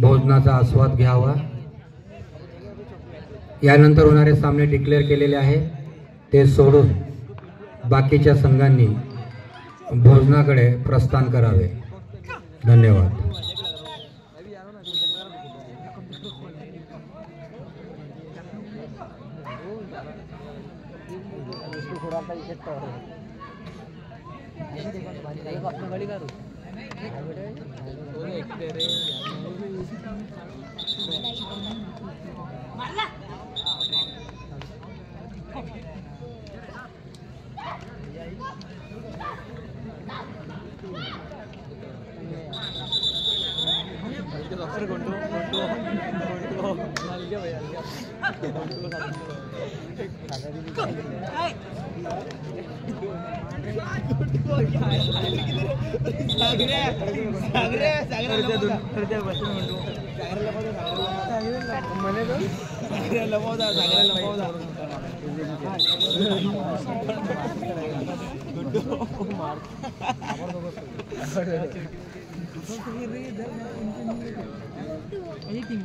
भोजनाचा आस्वाद घ्यावा. यानंतर होणारे सामने डिक्लेअर केलेले आहे. ते सोडून बाकीच्या संघांनी भोजनाकडे प्रस्थान करावे. धन्यवाद. Hey! टीम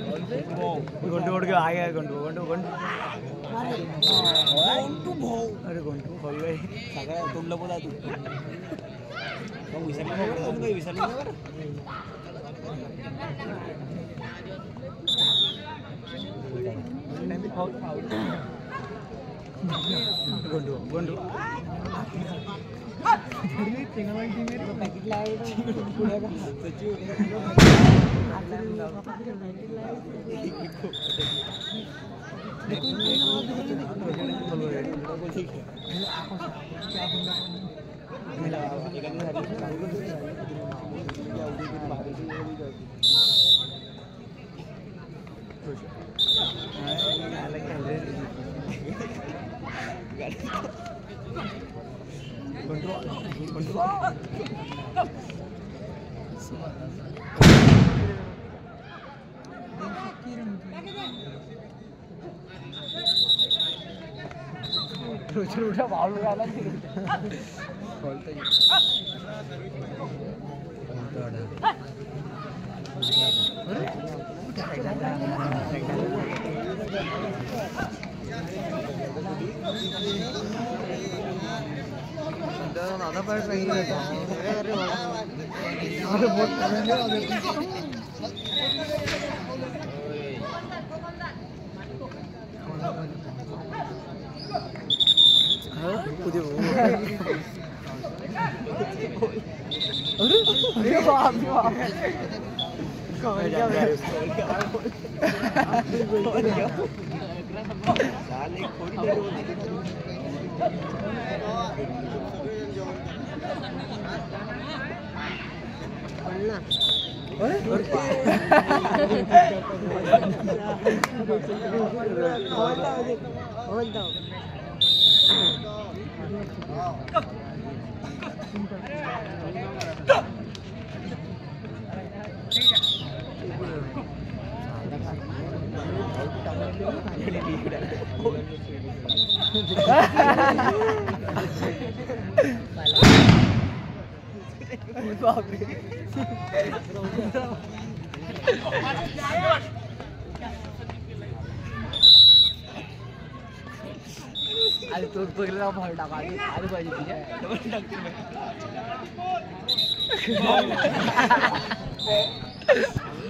गुंटू उड़ के आ गया गुंटू गुंटू गुंटू अरे गुंटू गई। सगळ्या तोंडला बोला तू। Kau bisa lima kan? Kamu nggak bisa lima kan? Gondo, gondo. Ini tinggal lagi ini pakai lain. Sudah kan? Sejuk. Control. Control. చూడ బాల్ రాలేదు కొల్తాడు അതാ ഭയങ്കര അത് പുതിയ ഒരു Go! अरे तो बघला भर टाका आले पाहिजे तुझ्या डबल टाकते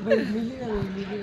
मिली मिली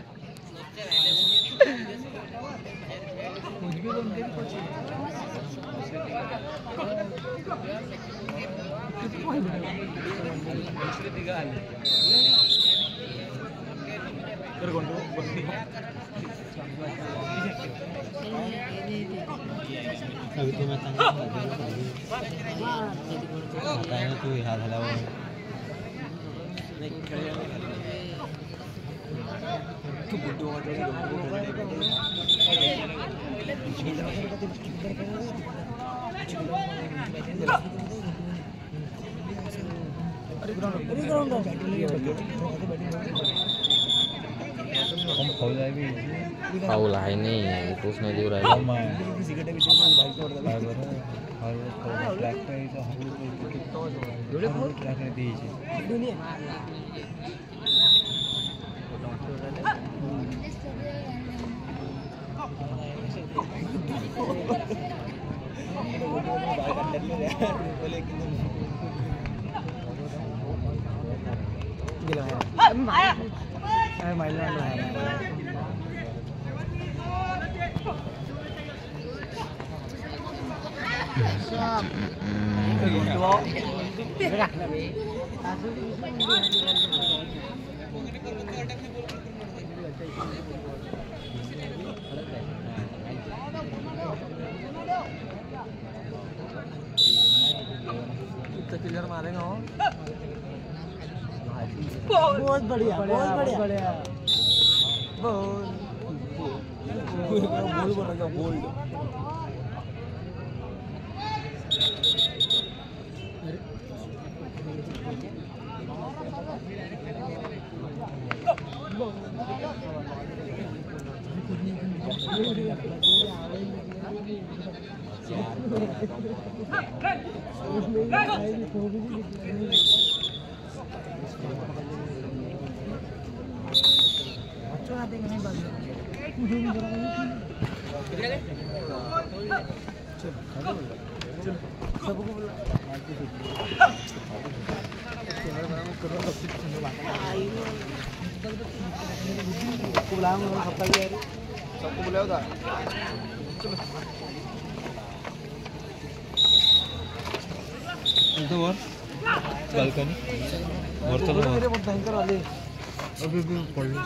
अभी तो तू राहिला हम काय बरं हर ट्रॅक करायचं हर ट्रॅक द्यायचे किलर मारेगा वो बहुत बढ़िया बहुत बढ़िया बहुत बोल बोल रहा बोल्ड सबको उन्होंने सबका भी सबको बुलाया था इथं वर. बाल्कनी. वर चला वर. भयंकर आले अबे बे पडले.